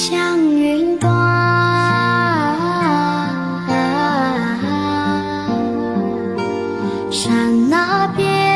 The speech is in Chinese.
向云端山那边